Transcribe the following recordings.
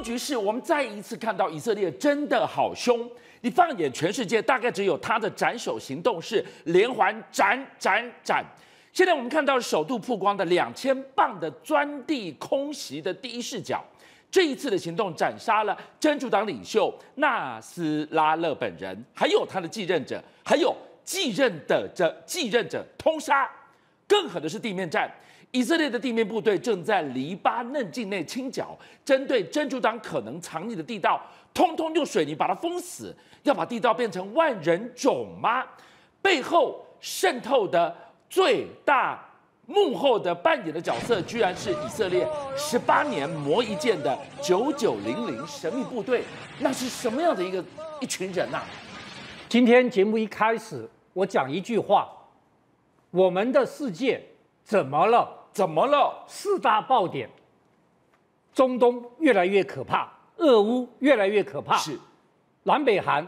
局势，我们再一次看到以色列真的好凶。你放眼全世界，大概只有他的斩首行动是连环斩斩斩。现在我们看到首度曝光的两千磅的钻地空袭的第一视角，这一次的行动斩杀了真主党领袖纳斯拉勒本人，还有他的继任者，还有继任的这继任者通杀。更狠的是地面战。以色列的地面部队正在黎巴嫩境内清剿，针对真主党可能藏匿的地道，通通用水泥把它封死，要把地道变成万人冢吗？背后渗透的最大幕后的扮演的角色，居然是以色列十八年磨一剑的九九零零神秘部队，那是什么样的一个一群人呐？今天节目一开始，我讲一句话：我们的世界怎么了？怎么了？四大爆点，中东越来越可怕，俄乌越来越可怕。是，南北韩，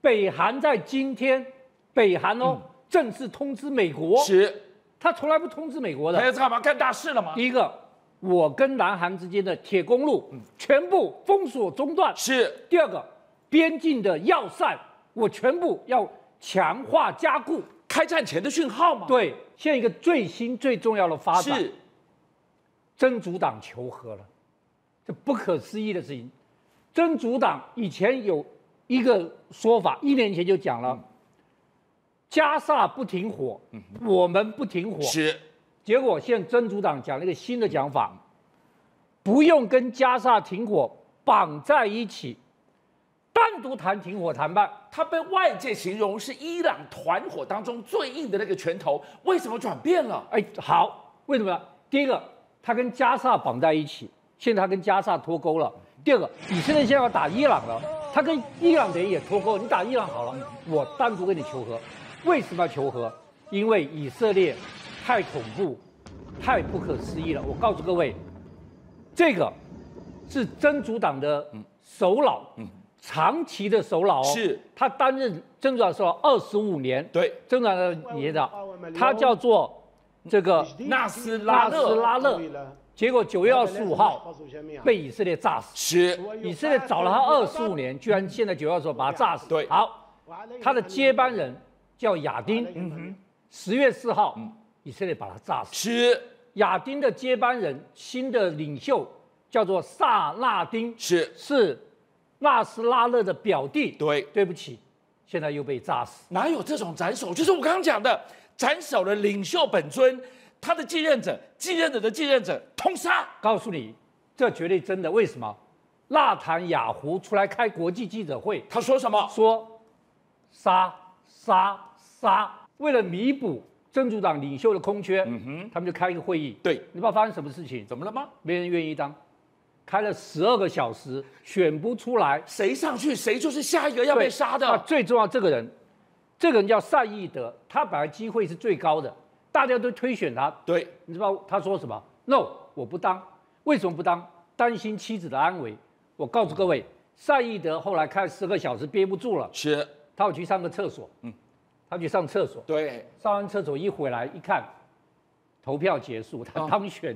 北韩在今天，北韩哦，正式通知美国。是，他从来不通知美国的。他要干嘛？干大事了吗？第一个，我跟南韩之间的铁公路全部封锁中断。是。第二个，边境的要塞我全部要强化加固。开战前的讯号吗？对，现在一个最新最重要的发展是真主党求和了，这不可思议的事情。真主党以前有一个说法，一年前就讲了，加萨不停火，我们不停火。是，结果现在真主党讲了一个新的讲法，不用跟加萨停火绑在一起。单独谈停火谈判，他被外界形容是伊朗团伙当中最硬的那个拳头，为什么转变了？哎，好，为什么？第一个，他跟加沙绑在一起，现在他跟加沙脱钩了。第二个，以色列现在要打伊朗了，他跟伊朗等于也脱钩。你打伊朗好了，我单独跟你求和。为什么要求和？因为以色列太恐怖，太不可思议了。我告诉各位，这个是真主党的首脑。长期的首脑哦，是。他担任真主党首脑二十五年，对，真主党的年长，他叫做这个纳斯拉勒，结果九月二十五号被以色列炸死，是，以色列找了他二十五年，居然现在九月二十五把他炸死，对，好，他的接班人叫亚丁，嗯哼，十月四号，以色列把他炸死，是，亚丁的接班人新的领袖叫做萨拉丁，是。是。纳斯拉勒的表弟，对，对不起，现在又被炸死。哪有这种斩首？就是我刚刚讲的，斩首的领袖本尊，他的继任者，继任者的继任者，通杀。告诉你，这绝对真的。为什么？纳坦雅胡出来开国际记者会，他说什么？说杀杀杀，为了弥补真主党领袖的空缺，嗯哼，他们就开一个会议。对，你知道发生什么事情？怎么了吗？没人愿意当。开了十二个小时，选不出来，谁上去谁就是下一个要被杀的。最重要，这个人，这个人叫善义德，他本来机会是最高的，大家都推选他。对，你知道他说什么？No，我不当。为什么不当？担心妻子的安危。我告诉各位，善义德后来开十个小时憋不住了，是，他要去上个厕所。嗯，他去上厕所。对，上完厕所一回来一看，投票结束，他当选。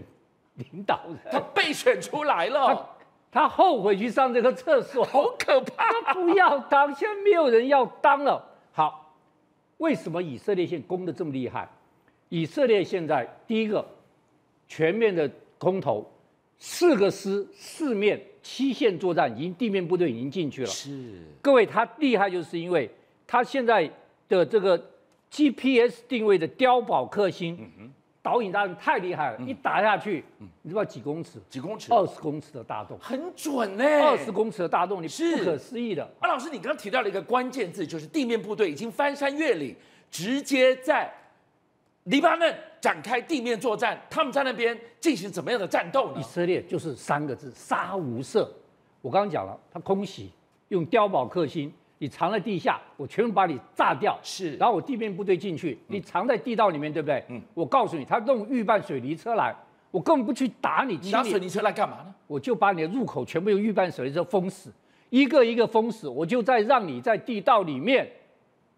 领导人，他被选出来了，他后悔去上这个厕所，好可怕！他不要当，现在没有人要当了。好，为什么以色列现攻的这么厉害？以色列现在第一个全面的空投，四个师、四面、七线作战，已经地面部队已经进去了。是，各位，他厉害就是因为他现在的这个 GPS 定位的碉堡克星。导引大人太厉害了，一打下去，你知道几公尺？几公尺？二十公尺的大洞，很准呢。二十公尺的大洞，你不可思议的。啊老师，你刚刚提到了一个关键字，就是地面部队已经翻山越岭，直接在黎巴嫩展开地面作战。他们在那边进行怎么样的战斗呢？以色列就是三个字：杀无赦。我刚刚讲了，他空袭用碉堡克星。你藏在地下，我全部把你炸掉。是，然后我地面部队进去，你藏在地道里面，对不对？嗯。我告诉你，他弄预拌水泥车来，我根本不去打你。拿水泥车来干嘛呢？我就把你的入口全部用预拌水泥车封死，一个一个封死，我就在让你在地道里面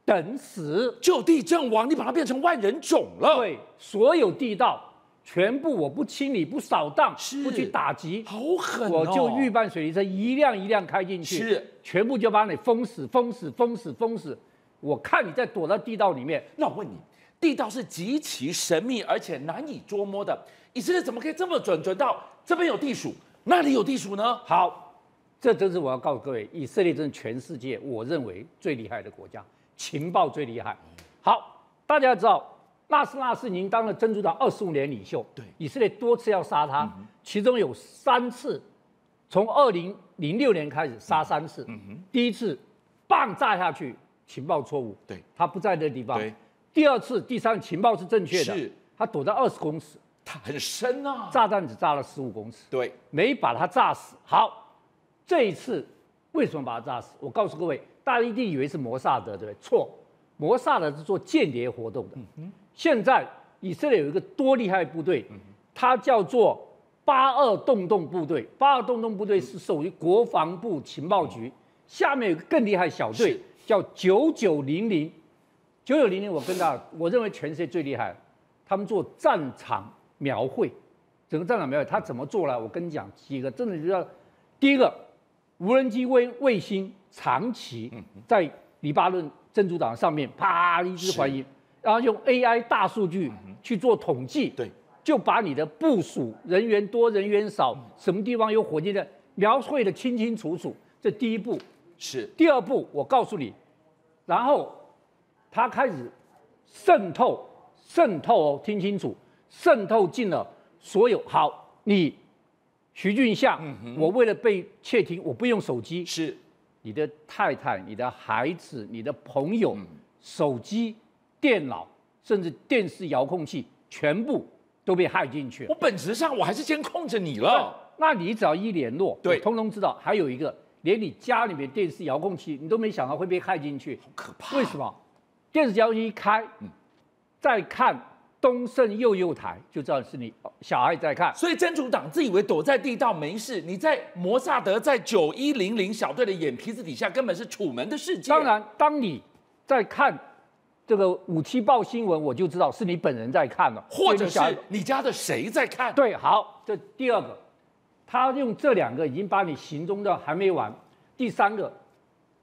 等死，就地阵亡，你把它变成万人冢了。对，所有地道全部我不清理、不扫荡、不去打击，好狠、哦！我就预拌水泥车一辆一辆开进去，是全部就把你封死、封死、封死、封死。我看你在躲到地道里面。那我问你，地道是极其神秘而且难以捉摸的，以色列怎么可以这么准？准到这边有地鼠，那里有地鼠呢？好，这真是我要告诉各位，以色列真是全世界我认为最厉害的国家，情报最厉害。好，大家知道。纳斯纳斯已经当了真主党二十五年领袖，对以色列多次要杀他，其中有三次，从二零零六年开始杀三次。第一次棒炸下去，情报错误，对，他不在那地方。对，第二次、第三情报是正确的，是，他躲在二十公尺，他很深啊，炸弹只炸了十五公尺，对，没把他炸死。好，这一次为什么把他炸死？我告诉各位，大家一定以为是摩萨德，对不对？错，摩萨德是做间谍活动的。现在以色列有一个多厉害部队，它叫做八二洞洞部队。八二洞洞部队是属于国防部情报局，下面有个更厉害小队，叫九九零零。九九零零，我跟大家，我认为全世界最厉害，他们做战场描绘，整个战场描绘，他怎么做呢？我跟你讲几个，真的就要第一个，无人机卫卫星长期在黎巴嫩真主党上面啪一直环影。然后用 AI 大数据去做统计，对，就把你的部署人员多人员少，什么地方有火箭的描绘的清清楚楚。这第一步是，第二步我告诉你，然后他开始渗透，渗透哦，听清楚，渗透进了所有。好，你徐俊相，我为了被窃听，我不用手机，是你的太太、你的孩子、你的朋友手机。电脑甚至电视遥控器全部都被害进去。我本质上我还是监控着你了。那你只要一联络，对，通通知道。还有一个，连你家里面电视遥控器你都没想到会被害进去，好可怕。为什么？电视遥控器一开，再看东盛幼幼台，就知道是你小孩在看。所以真主党自以为躲在地道没事，你在摩萨德在九一零零小队的眼皮子底下，根本是楚门的世界。当然，当你在看。这个五七报新闻，我就知道是你本人在看了，或者是你家的谁在看？对，好，这第二个，他用这两个已经把你行踪的还没完。第三个，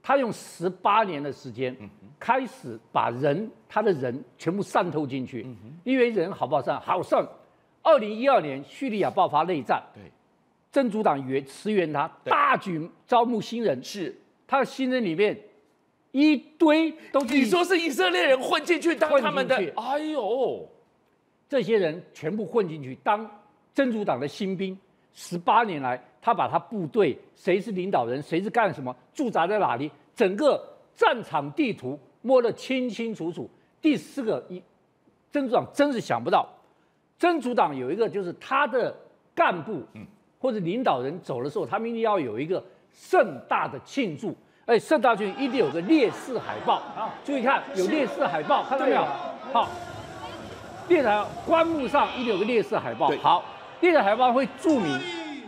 他用十八年的时间，开始把人他的人全部渗透进去。因为人好不好散？好渗。二零一二年叙利亚爆发内战，对，真主党援驰援他，大举招募新人，是他的新人里面。一堆都你说是以色列人混进去当他们的，哎呦，这些人全部混进去当真主党的新兵。十八年来，他把他部队谁是领导人，谁是干什么，驻扎在哪里，整个战场地图摸得清清楚楚。第四个，一真主党真是想不到，真主党有一个就是他的干部或者领导人走的时候，他们一定要有一个盛大的庆祝。哎，盛大军一定有个烈士海报啊！注意看，有烈士海报，看到没有？好，烈士棺木上一定有个烈士海报。好，烈士海报会注明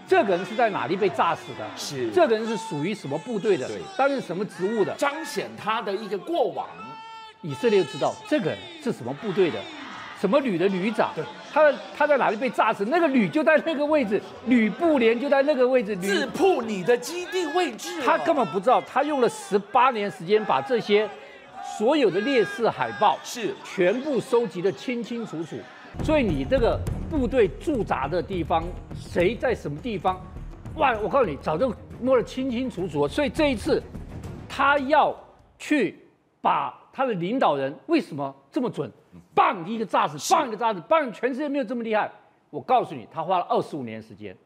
这个人是在哪里被炸死的，是这个人是属于什么部队的，对，担任什么职务的，彰显他的一个过往。以色列知道这个人是什么部队的。什么旅的旅长？对，他他在哪里被炸死？那个旅就在那个位置，旅部连就在那个位置。自曝你的基地位置，他根本不知道，他用了十八年时间把这些所有的烈士海报是全部收集的清清楚楚。所以你这个部队驻扎的地方，谁在什么地方？哇，我告诉你，早就摸得清清楚楚。所以这一次，他要去把他的领导人为什么这么准？棒一个炸死，棒一个炸死，棒全世界没有这么厉害。我告诉你，他花了二十五年时间，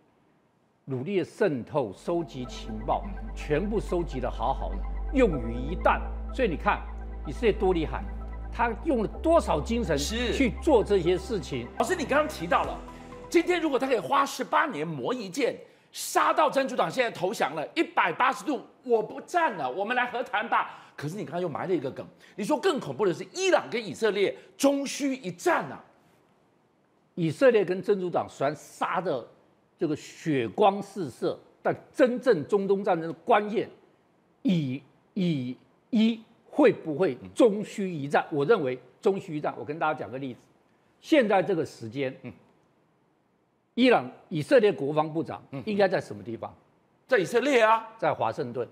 努力的渗透、收集情报，全部收集的好好的，用于一旦。所以你看，以色列多厉害，他用了多少精神去做这些事情。老师，你刚刚提到了，今天如果他可以花十八年磨一剑，杀到真主党现在投降了，一百八十度，我不战了，我们来和谈吧。可是你刚刚又埋了一个梗，你说更恐怖的是伊朗跟以色列终须一战呐！以色列跟真主党虽然杀的这个血光四射，但真正中东战争的关键，以以一会不会终须一战？我认为终须一战。我跟大家讲个例子，现在这个时间，嗯伊朗以色列国防部长应该在什么地方？在以色列啊，在华盛顿，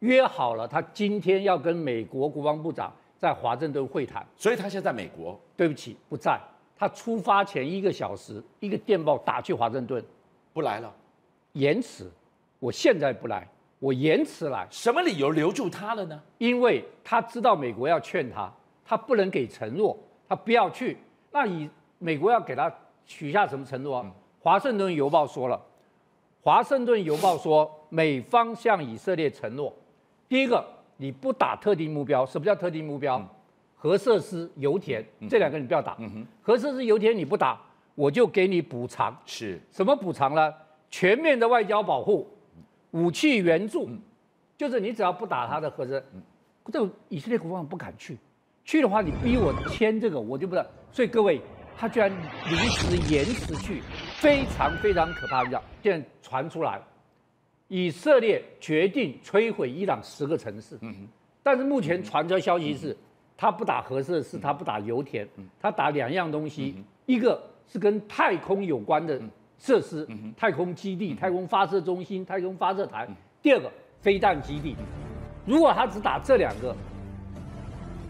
约好了，他今天要跟美国国防部长在华盛顿会谈。所以他现在在美国。对不起，不在。他出发前一个小时，一个电报打去华盛顿，不来了，延迟。我现在不来，我延迟来。什么理由留住他了呢？因为他知道美国要劝他，他不能给承诺，他不要去。那以美国要给他。许下什么承诺啊？华盛顿邮报说了，华盛顿邮报说，美方向以色列承诺，第一个，你不打特定目标。什么叫特定目标？核设施、油田这两个你不要打。核设施、油田你不打，我就给你补偿。是什么补偿呢？全面的外交保护，武器援助，就是你只要不打他的核设，这以色列国防不敢去，去的话你逼我签这个，我就不知道。所以各位。他居然临时延迟去，非常非常可怕的。现在传出来，以色列决定摧毁伊朗十个城市。嗯但是目前传出消息是，他不打核设施，他不打油田，他打两样东西，一个是跟太空有关的设施，太空基地、太空发射中心、太空发射台；第二个飞弹基地。如果他只打这两个，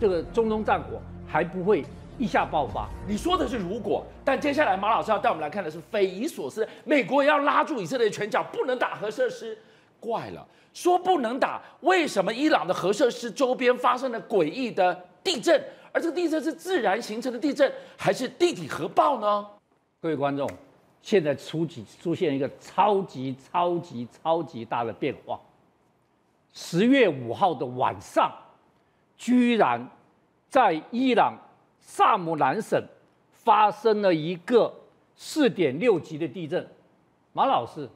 这个中东战火还不会。一下爆发，你说的是如果，但接下来马老师要带我们来看的是匪夷所思，美国要拉住以色列的拳脚，不能打核设施，怪了，说不能打，为什么伊朗的核设施周边发生了诡异的地震？而这个地震是自然形成的地震，还是地底核爆呢？各位观众，现在出几出现一个超级超级超级大的变化，十月五号的晚上，居然在伊朗。萨姆兰省发生了一个四点六级的地震。马老师，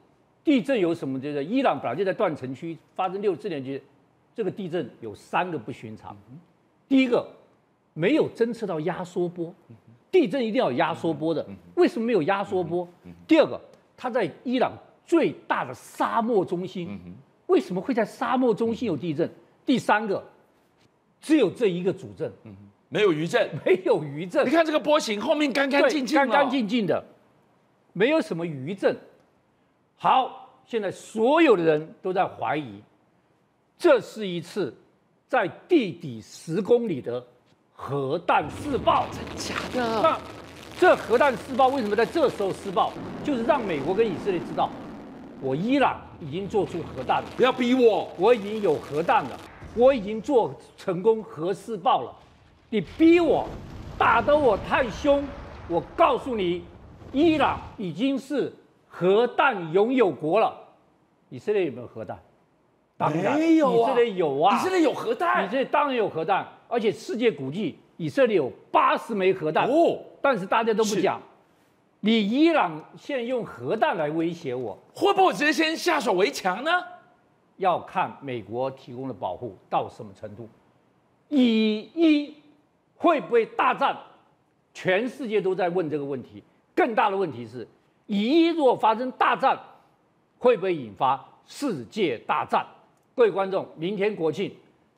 地震有什么这个？伊朗本来就在断层区，发生六四点级，这个地震有三个不寻常。第一个，没有侦测到压缩波，地震一定要有压缩波的，为什么没有压缩波？第二个，它在伊朗最大的沙漠中心，为什么会在沙漠中心有地震？第三个，只有这一个主震。没有余震，没有余震。你看这个波形，后面干干净净，干干净净的，没有什么余震。好，现在所有的人都在怀疑，这是一次在地底十公里的核弹试爆，真假的？那这核弹试爆为什么在这时候试爆？就是让美国跟以色列知道，我伊朗已经做出核弹了，不要逼我，我已经有核弹了，我已经做成功核试爆了。你逼我，打得我太凶。我告诉你，伊朗已经是核弹拥有国了。以色列有没有核弹？当然没有啊。以色列有啊。以色列有核弹。以色列当然有核弹，而且世界估计以色列有八十枚核弹。哦。但是大家都不讲，你伊朗现在用核弹来威胁我，会不会直接先下手为强呢？要看美国提供的保护到什么程度。以一。会不会大战？全世界都在问这个问题。更大的问题是，以一若发生大战，会不会引发世界大战？各位观众，明天国庆，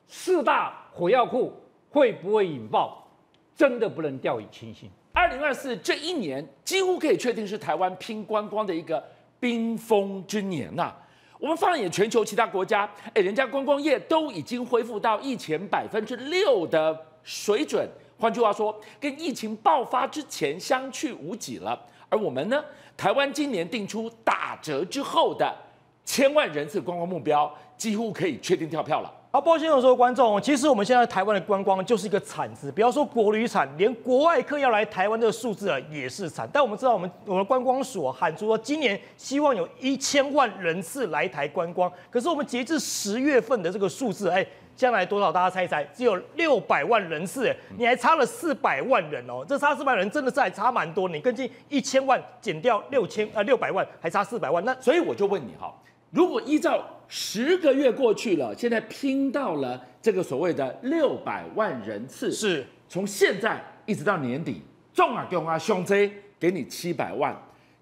四大火药库会不会引爆？真的不能掉以轻心。二零二四这一年，几乎可以确定是台湾拼观光的一个冰封之年呐。我们放眼全球其他国家，哎，人家观光业都已经恢复到疫前百分之六的。水准，换句话说，跟疫情爆发之前相去无几了。而我们呢，台湾今年定出打折之后的千万人次观光目标，几乎可以确定跳票了。好，抱歉，有说观众，其实我们现在台湾的观光就是一个惨字，不要说国旅惨，连国外客要来台湾这个数字啊也是惨。但我们知道，我们我们观光署喊出说，今年希望有一千万人次来台观光，可是我们截至十月份的这个数字，哎。将来多少？大家猜一猜，只有六百万人次，你还差了四百万人哦。这差四百人真的是还差蛮多。你跟进一千万减掉六千呃六百万，还差四百万。那所以我就问你哈，如果依照十个月过去了，现在拼到了这个所谓的六百万人次，是从现在一直到年底，中啊中啊兄弟，给你七百万。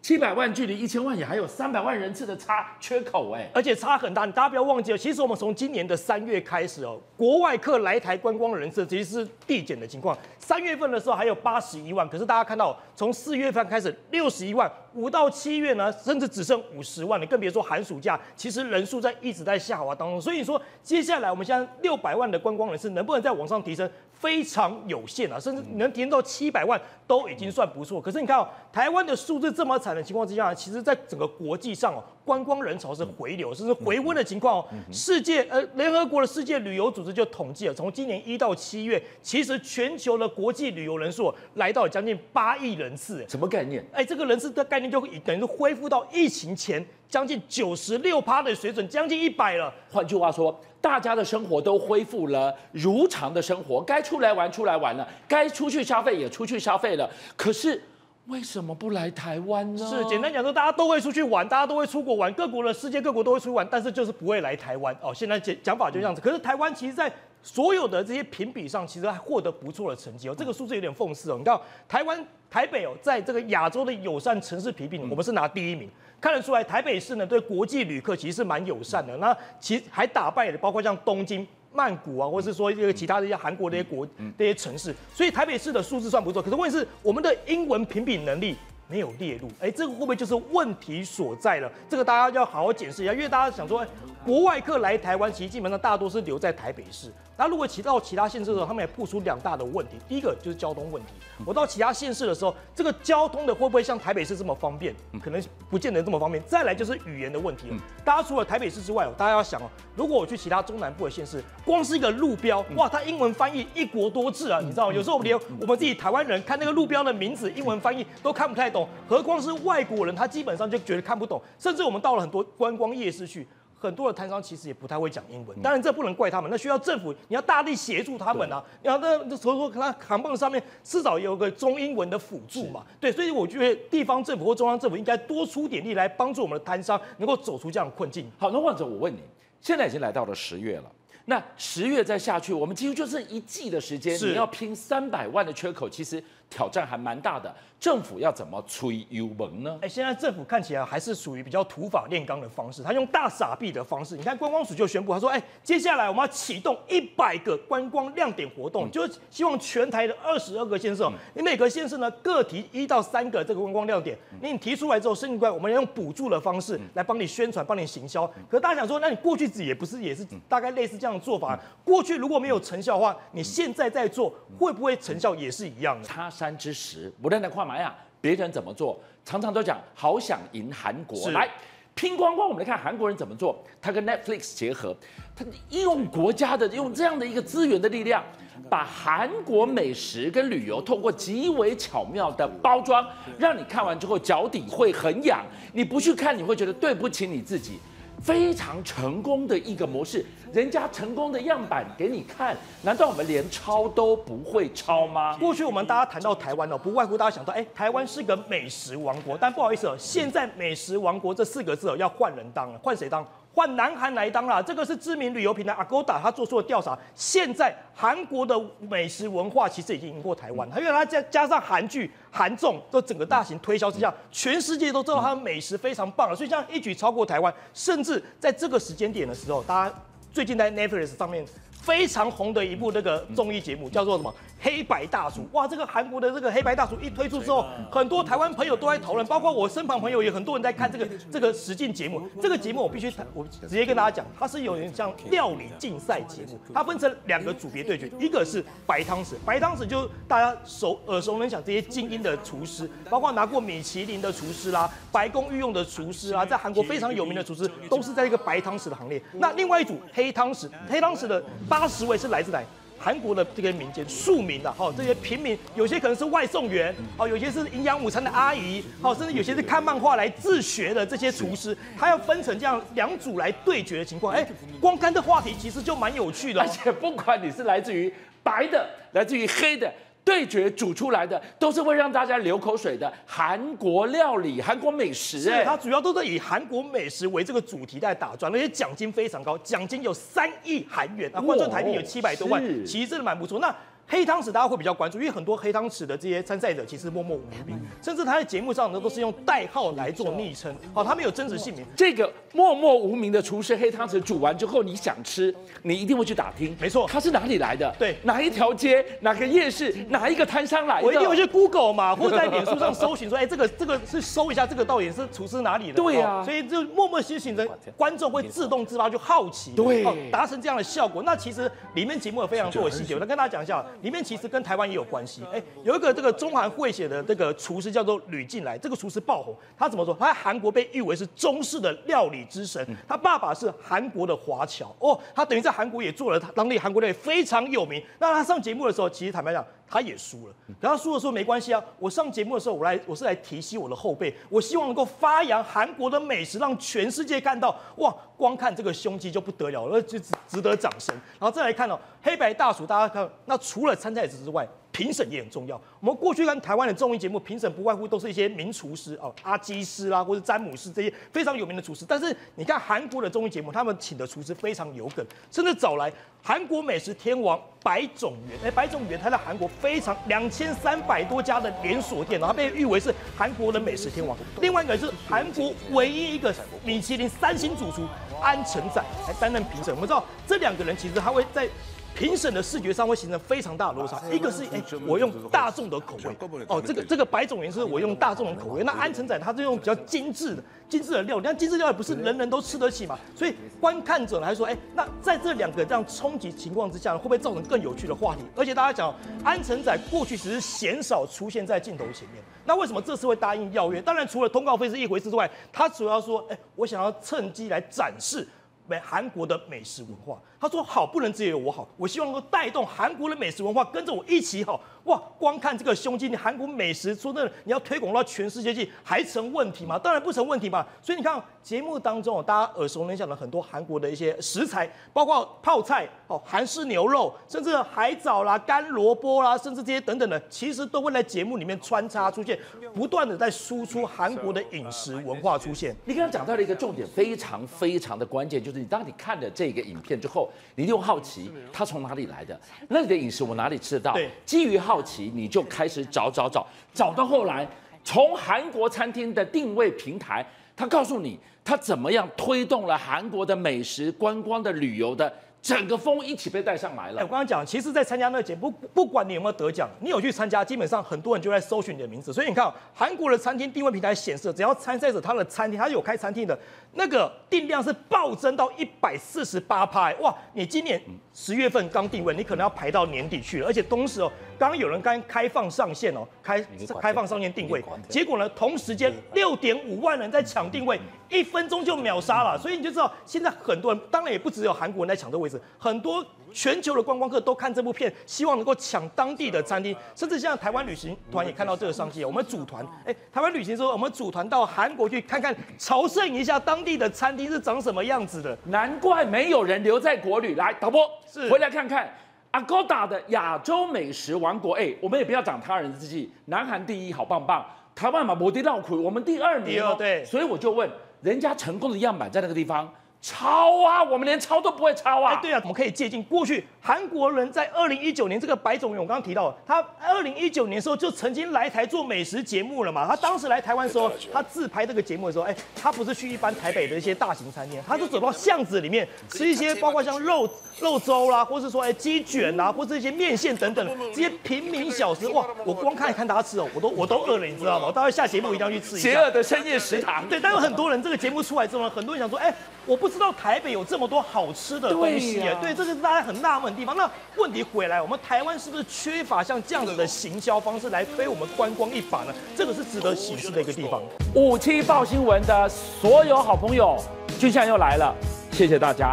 七百万距离一千万也还有三百万人次的差缺口哎，而且差很大。大家不要忘记哦，其实我们从今年的三月开始哦，国外客来台观光人次其实是递减的情况。三月份的时候还有八十一万，可是大家看到从四月份开始六十一万，五到七月呢，甚至只剩五十万了，更别说寒暑假，其实人数在一直在下滑当中。所以说，接下来我们现在六百万的观光人次能不能再往上提升，非常有限啊，甚至能提升到七百万都已经算不错。可是你看哦，台湾的数字这么惨的情况之下，其实在整个国际上哦，观光人潮是回流，甚至回温的情况哦。世界呃，联合国的世界旅游组织就统计了，从今年一到七月，其实全球的国际旅游人数来到了将近八亿人次。什么概念？哎，这个人次的概念就等于是恢复到疫情前将近九十六趴的水准，将近一百了。换句话说，大家的生活都恢复了如常的生活，该出来玩出来玩了，该出去消费也出去消费了。可是为什么不来台湾呢？是简单讲说，大家都会出去玩，大家都会出国玩，各国的世界各国都会出去玩，但是就是不会来台湾哦。现在讲讲法就这样子。可是台湾其实，在所有的这些评比上，其实还获得不错的成绩哦。这个数字有点讽刺哦。你看台湾台北哦，在这个亚洲的友善城市评比，我们是拿第一名，看得出来台北市呢对国际旅客其实是蛮友善的。那其实还打败了包括像东京、曼谷啊，或是说这个其他的一些韩国的一些国这些城市。所以台北市的数字算不错，可是问题是我们的英文评比能力。没有列入，哎，这个会不会就是问题所在了？这个大家要好好解释一下，因为大家想说，哎，国外客来台湾，其实基本上大多是留在台北市。那如果骑到其他县市的时候，他们也曝出两大的问题。第一个就是交通问题。我到其他县市的时候，这个交通的会不会像台北市这么方便？可能不见得这么方便。再来就是语言的问题。大家除了台北市之外哦，大家要想哦，如果我去其他中南部的县市，光是一个路标，哇，它英文翻译一国多制啊，你知道吗？有时候连我们自己台湾人看那个路标的名字，英文翻译都看不太懂，何况是外国人，他基本上就觉得看不懂。甚至我们到了很多观光夜市去。很多的摊商其实也不太会讲英文，当然这不能怪他们，那需要政府你要大力协助他们啊。你要那所以说，他扛棒上面至少有个中英文的辅助嘛。对，所以我觉得地方政府或中央政府应该多出点力来帮助我们的摊商能够走出这样的困境。好，那或者我问你，现在已经来到了十月了，那十月再下去，我们几乎就是一季的时间，你要拼三百万的缺口，其实挑战还蛮大的。政府要怎么吹油门呢？哎，现在政府看起来还是属于比较土法炼钢的方式，他用大傻逼的方式。你看观光署就宣布，他说：“哎，接下来我们要启动一百个观光亮点活动，就是希望全台的二十二个县市，你每个县市呢各提一到三个这个观光亮点，你提出来之后，申请过来，我们要用补助的方式来帮你宣传、帮你行销。可大家想说，那你过去也不是也是大概类似这样的做法？过去如果没有成效的话，你现在在做会不会成效也是一样的？他山之石，不断的跨马呀。”别人怎么做，常常都讲好想赢韩国。来拼光光，我们来看韩国人怎么做。他跟 Netflix 结合，他用国家的用这样的一个资源的力量，把韩国美食跟旅游透过极为巧妙的包装，让你看完之后脚底会很痒。你不去看，你会觉得对不起你自己。非常成功的一个模式，人家成功的样板给你看，难道我们连抄都不会抄吗？过去我们大家谈到台湾哦，不外乎大家想到，哎，台湾是个美食王国，但不好意思哦，现在美食王国这四个字哦要换人当了，换谁当？换南韩来当啦，这个是知名旅游平台 Agoda 他做出的调查。现在韩国的美食文化其实已经赢过台湾，因为它加加上韩剧、韩综，这整个大型推销之下，全世界都知道它的美食非常棒了，所以这样一举超过台湾。甚至在这个时间点的时候，大家最近在 Netflix 上面。非常红的一部那个综艺节目叫做什么？黑白大叔。哇，这个韩国的这个黑白大叔一推出之后，很多台湾朋友都在讨论，包括我身旁朋友也很多人在看这个这个实境节目。这个节目我必须谈，我直接跟大家讲，它是有点像料理竞赛节目，它分成两个组别对决，一个是白汤匙，白汤匙就大家熟耳熟能详这些精英的厨师，包括拿过米其林的厨师啦，白宫御用的厨师啊，在韩国非常有名的厨师，都是在一个白汤匙的行列。那另外一组黑汤匙，黑汤匙的。八十位是来自哪？韩国的这个民间庶民的，哈，这些平民，有些可能是外送员，哦，有些是营养午餐的阿姨，哦，甚至有些是看漫画来自学的这些厨师，他要分成这样两组来对决的情况，哎，光看这话题其实就蛮有趣的，而且不管你是来自于白的，来自于黑的。对决煮出来的都是会让大家流口水的韩国料理、韩国美食。哎，它主要都是以韩国美食为这个主题在打转，而且奖金非常高，奖金有三亿韩元啊，换算台币有七百多万，其实真的蛮不错。那黑汤匙大家会比较关注，因为很多黑汤匙的这些参赛者其实默默无名，甚至他在节目上呢都是用代号来做昵称，好，他没有真实姓名。这个默默无名的厨师黑汤匙煮完之后，你想吃，你一定会去打听，没错他是哪里来的？对哪一条街、哪个夜市、哪一个摊商来的？我一定会去 Google 嘛，或者在脸书上搜寻说，哎，这个这个是搜一下，这个到底是厨师哪里的？对啊哦所以就默默吸引着观众会自动自发就好奇，对哦达成这样的效果。那其实里面节目有非常多的细节，我来跟大家讲一下，里面其实跟台湾也有关系。哎，有一个这个中韩混血的这个厨师叫做吕进来，这个厨师爆红，他怎么说？他在韩国被誉为是中式的料理之神，他爸爸是韩国的华侨哦，他等于在韩国也做了当地韩国料理非常有名。那他上节目的时候，其实坦白讲。他也输了，然后输的时候没关系啊。我上节目的时候，我来我是来提携我的后辈，我希望能够发扬韩国的美食，让全世界看到。哇，光看这个胸肌就不得了了，就值值得掌声。然后再来看哦，黑白大厨，大家看，那除了参赛者之外，评审也很重要。我们过去看台湾的综艺节目，评审不外乎都是一些名厨师哦，阿基师啦，或者詹姆斯这些非常有名的厨师。但是你看韩国的综艺节目，他们请的厨师非常有梗，甚至找来韩国美食天王白种元。哎，白种元他在韩国非常两千三百多家的连锁店，然后被誉为是韩国的美食天王。另外一个是韩国唯一一个米其林三星主厨安承宰来担任评审。我们知道这两个人其实他会在。评审的视觉上会形成非常大的落差，一个是哎、我用大众的口味，哦，这个这个白种颜色我用大众的口味，那安城仔他是用比较精致的精致的料理，但精致料也不是人人都吃得起嘛，所以观看者来说，哎、那在这两个这样冲击情况之下，会不会造成更有趣的话题？而且大家讲，安城仔过去只是鲜少出现在镜头前面，那为什么这次会答应邀约？当然除了通告费是一回事之外，他主要说，哎、我想要趁机来展示。美韩国的美食文化，他说好不能只有我好，我希望能够带动韩国的美食文化，跟着我一起好。哇，光看这个胸肌，你韩国美食说真的，你要推广到全世界去，还成问题吗？当然不成问题嘛。所以你看节目当中哦，大家耳熟能详的很多韩国的一些食材，包括泡菜哦、韩式牛肉，甚至海藻啦、干萝卜啦，甚至这些等等的，其实都会在节目里面穿插出现，不断的在输出韩国的饮食文化出现。你刚刚讲到了一个重点，非常非常的关键，就是你当你看了这个影片之后，你一定会好奇它从哪里来的，那里的饮食我哪里吃得到？基于好奇，你就开始找找找，找到后来，从韩国餐厅的定位平台，他告诉你他怎么样推动了韩国的美食、观光的旅游的整个风一起被带上来了，我。刚刚讲，其实，在参加那节，不不管你有没有得奖，你有去参加，基本上很多人就在搜寻你的名字。所以你看、韩国的餐厅定位平台显示，只要参赛者他的餐厅，他有开餐厅的，那个定量是暴增到一百四十八趴。哇，你今年十月份刚定位，你可能要排到年底去了。而且同时哦，刚刚有人刚开放上线哦，开开放上线定位，结果呢，同时间六点五万人在抢定位，一分钟就秒杀了。所以你就知道，现在很多人，当然也不只有韩国人在抢这个位置，很多全球的观光客都看这部片，希望能够抢当地的餐厅，甚至像台湾旅行团也看到这个商机。我们组团，哎，台湾旅行说我们组团到韩国去看看，朝圣一下当地的餐厅是长什么样子的。难怪没有人留在国旅。来，导播是回来看看 Agoda 的亚洲美食王国。哎，我们也不要长他人之气，南韩第一，好棒棒。台湾嘛，摩的绕苦，我们第二名哦。第二对所以我就问，人家成功的样板在那个地方抄啊，我们连抄都不会抄啊。哎，对啊，我们可以借鉴过去韩国人在二零一九年这个白种元，我刚刚提到，他二零一九年的时候就曾经来台做美食节目了嘛。他当时来台湾的时候，他自拍这个节目的时候，哎，他不是去一般台北的一些大型餐厅，他是走到巷子里面吃一些包括像肉肉粥啦，或是说哎鸡卷啦，或是一些面线等等这些平民小吃。哇，我光看看他吃哦，我都我都饿了，你知道吗？我待会下节目一定要去吃一下。邪恶的深夜食堂。对，但有很多人这个节目出来之后呢，很多人想说，哎、我不知道台北有这么多好吃的东西耶对，这个是大家很纳闷的地方。那问题回来，我们台湾是不是缺乏像这样子的行销方式来推我们观光一把呢？这个是值得醒思的一个地方。五七报新闻的所有好朋友，君相又来了，谢谢大家，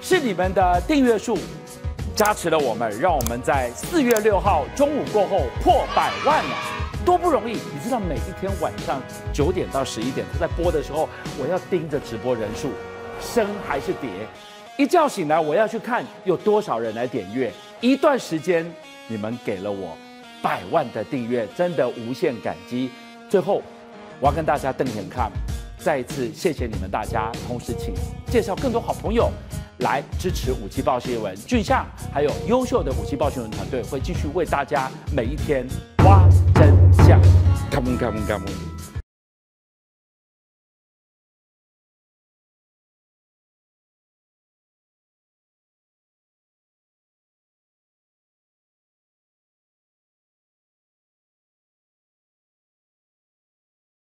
是你们的订阅数加持了我们，让我们在四月六号中午过后破百万了，多不容易！你知道每一天晚上九点到十一点，他在播的时候，我要盯着直播人数升还是跌，一觉醒来我要去看有多少人来点阅，一段时间你们给了我百万的订阅，真的无限感激。最后。我要跟大家瞪眼看，再一次谢谢你们大家，同时请介绍更多好朋友来支持武器报新闻。俊相还有优秀的武器报新闻团队会继续为大家每一天挖真相。Come on, come on, come on.